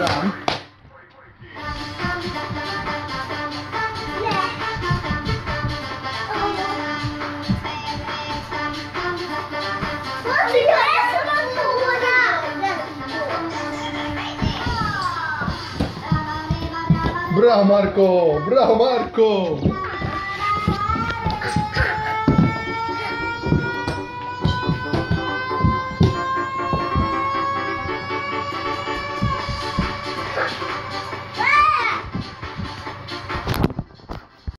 Bravo. Bravo Marco! Bravo Marco!